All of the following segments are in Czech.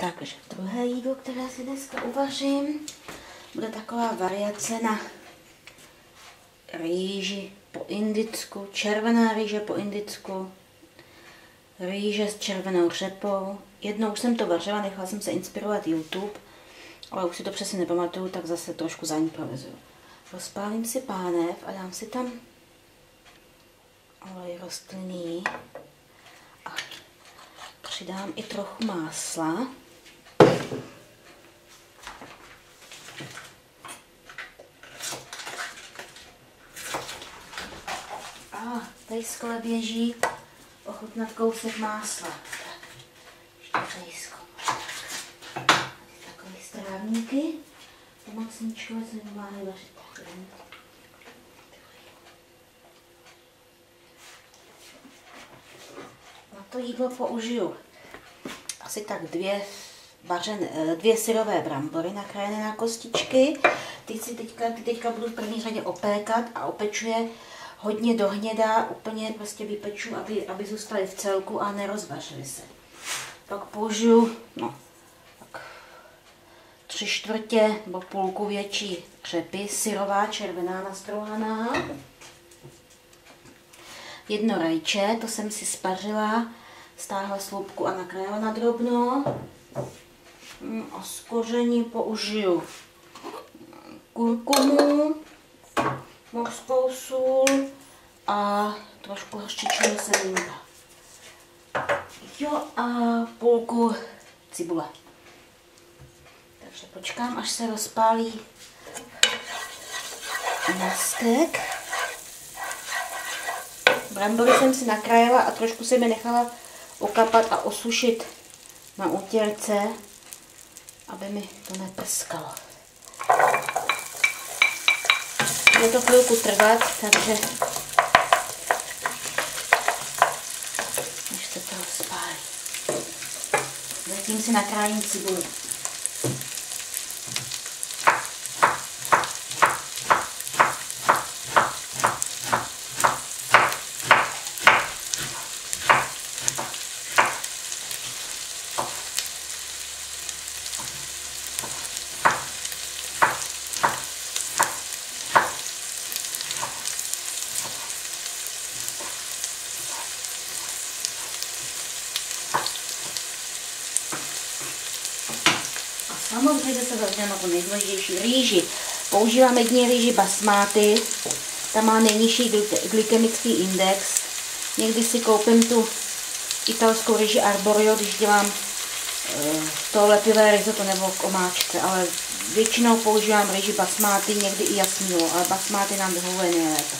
Takže druhé jídlo, které si dneska uvařím, bude taková variace na rýži po indicku, červená rýže po indicku, rýže s červenou řepou. Jednou už jsem to vařila, nechala jsem se inspirovat YouTube, ale už si to přesně nepamatuju, tak zase trošku zaimprovizuju. Rozpálím si pánev a dám si tam olej rostlinný a přidám i trochu másla. A tady skle běží ochutnat kousek másla. Tak, ještě. Takové strávníky. Pomocníčko, mi má vařit. Na to jídlo použiju asi tak dvě, vařen, eh, dvě syrové brambory nakrájené na kostičky. Ty si teďka, ty teďka budu v první řadě opékat a opeču hodně dohnědá, úplně prostě vypeču, aby, aby zůstaly v celku a nerozvařily se. Pak použiju no, tak tři čtvrtě nebo půlku větší řepy, syrová červená nastrouhaná. Jedno rajče, to jsem si spařila, stáhla sloupku a nakrájela na drobno. Mm, A z koření použiju kurkumu, mořskou sůl trošku hořčičného semínka. Jo a půlku cibule. Takže počkám, až se rozpálí mastek. Brambory jsem si nakrájela a trošku jsem je nechala okapat a osušit na útěrce, aby mi to neprskalo. Bude to chvilku trvat, takže než se to rozpálí. Zatím si nakrájím cibuli. Samozřejmě se vezmeme jako nejdůležitější rýži. Používám jedině rýži basmáty, ta má nejnižší glyke- glykemický index. Někdy si koupím tu italskou rýži arborio, když dělám e, to lepivé risotto nebo k omáčce, ale většinou používám rýži basmáty, někdy i jasmínu, ale basmáty nám vyhovuje nejlépe.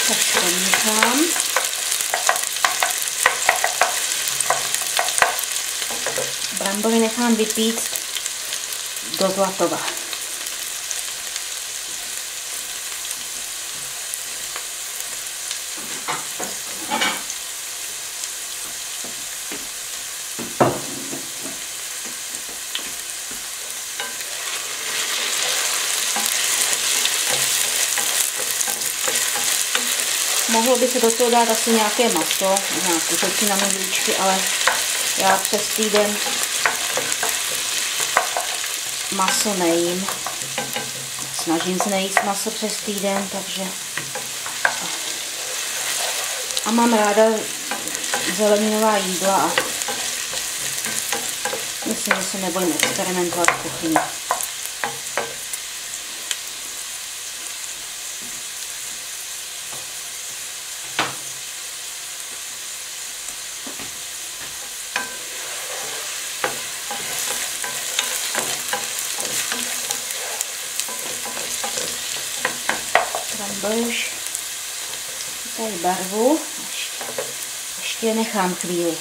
Tak promíchám. Brambory nechám vypít do zlatova. Mohlo by se do toho dát asi nějaké maso, nějakou kuřecí na nožičky, ale já přes týden maso nejím. Snažím se nejíst maso přes týden, takže... A mám ráda zeleninová jídla a myslím, že se nebojím experimentovat v kuchyni. Už tady barvu. Ještě, ještě je nechám chvíli.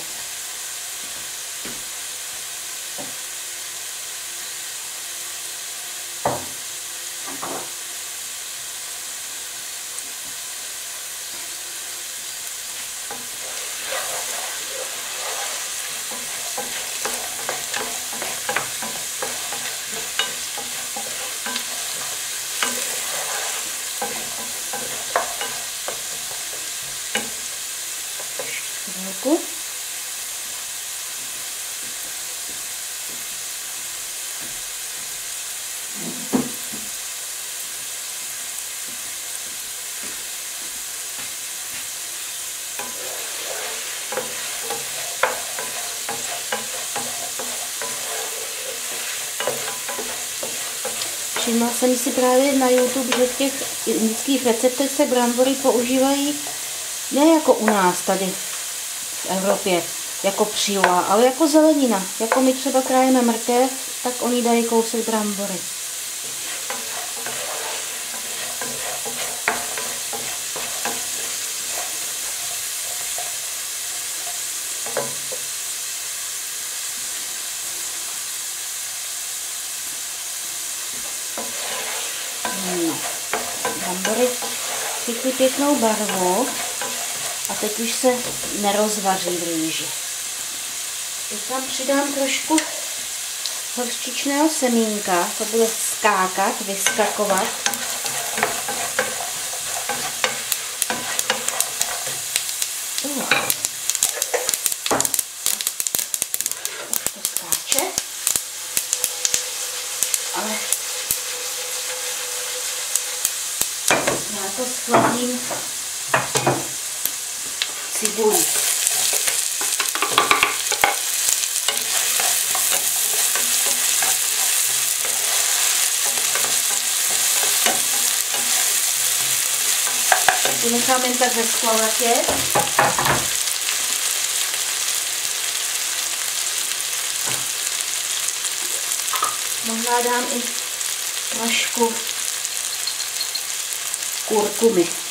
Všimla jsem si právě na YouTube, že v těch indických receptech se brambory používají ne jako u nás tady v Evropě, jako příloha, ale jako zelenina. Jako my třeba krájeme mrkev, tak oni dají kousek brambory. No, brambory chytly pěknou barvu a teď už se nerozvaří v rýži. Teď tam přidám trošku hořčičného semínka, to bude skákat, vyskakovat. Uh. to skáče. Ale já to schladím cibulí. Tu nechám jen tak ve sklovatě. Možná dám i trošku kurkumy.